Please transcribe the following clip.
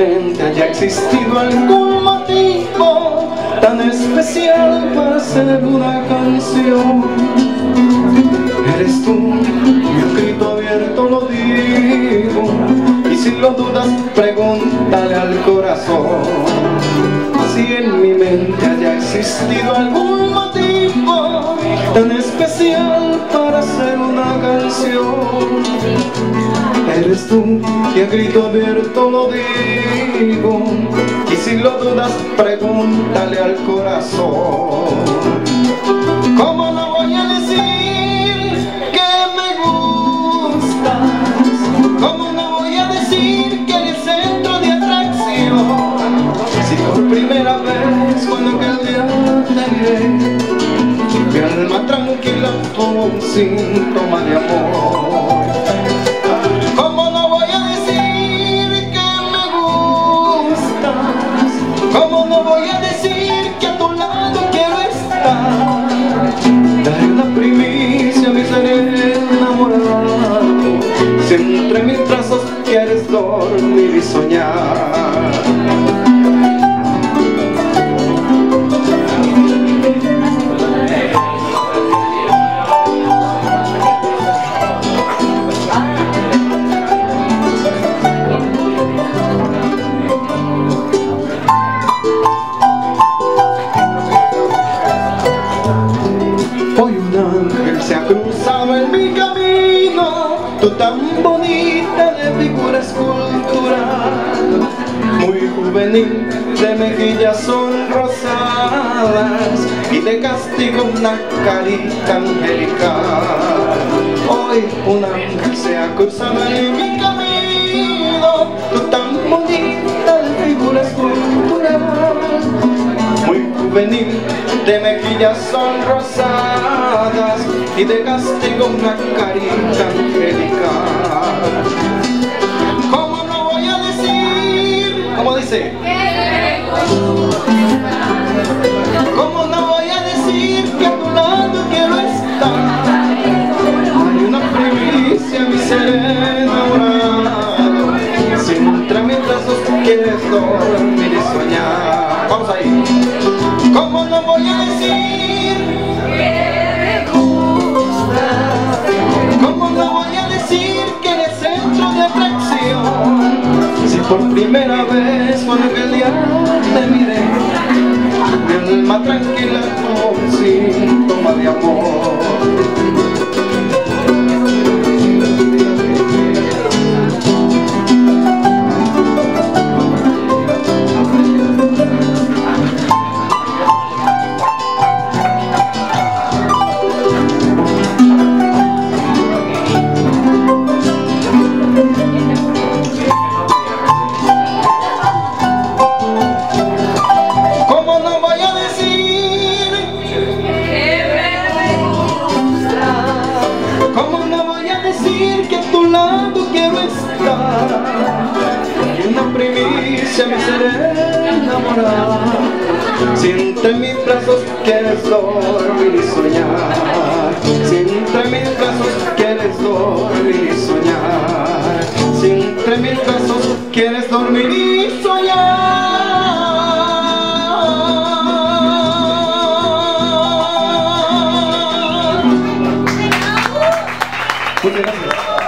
mente haya existido algún motivo tan especial para hacer una canción. Eres tú, mi escrito abierto lo digo, y si lo dudas pregúntale al corazón. Si en mi mente haya existido algún motivo tan especial Eres tú, a grito abierto lo digo Y si lo dudas, pregúntale al corazón ¿Cómo no voy a decir que me gustas? ¿Cómo no voy a decir que eres centro de atracción? Si por primera vez cuando aquel día te Mi alma tranquila como un síntoma de amor dormir soñar Hoy un ángel se ha cruzado en mi camino Tú tan bonita Juvenil, de mejillas sonrosadas Y de castigo una carita angelical Hoy un ángel se ha cruzado en mi camino Tú tan bonita de figura escultural muy juvenil, de mejillas sonrosadas y de castigo una carita angelical. ¿Cómo no voy a decir que a tu lado quiero estar? Hay una primicia, mi ser enamorado, si entre mis brazos quieres dormir y soñar. Vamos ahí. ¿Cómo no voy a decir que me gusta? ¿Cómo no voy a decir que eres centro de atracción? Si por primera vez amor primicia mi ser enamorado Si entre mis brazos quieres dormir y soñar. Si entre mis brazos quieres dormir y soñar. Si entre mis brazos quieres dormir y soñar. Muchas gracias.